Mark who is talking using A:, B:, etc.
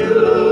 A: you.